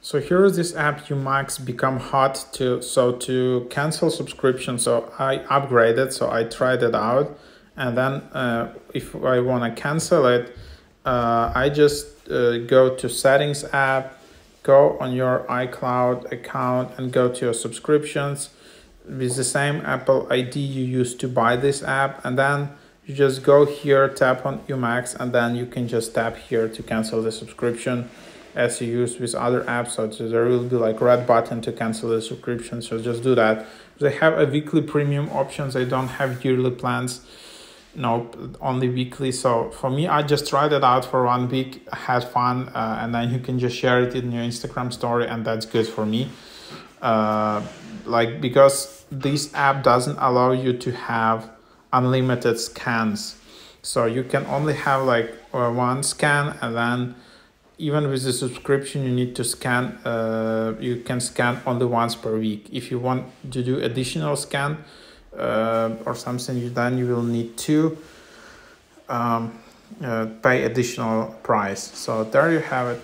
So here is this app Umax become hot to so to cancel subscription. So I upgraded, so I tried it out, and then uh, if I want to cancel it, uh, I just uh, go to settings app, go on your iCloud account and go to your subscriptions. With the same Apple ID you used to buy this app, and then you just go here, tap on Umax, and then you can just tap here to cancel the subscription as you use with other apps. So there will be like red button to cancel the subscription. So just do that. They have a weekly premium options. They don't have yearly plans. Nope, only weekly. So for me, I just tried it out for one week, had fun, uh, and then you can just share it in your Instagram story, and that's good for me. Uh, like because this app doesn't allow you to have unlimited scans, so you can only have like uh, one scan, and then even with the subscription you need to scan uh, you can scan only once per week. If you want to do additional scan uh, or something you then you will need to um, uh, pay additional price. So there you have it